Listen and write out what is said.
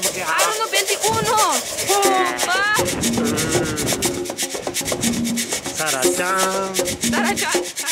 Iron 21. ¡Opa! Sarachán. Tarachán.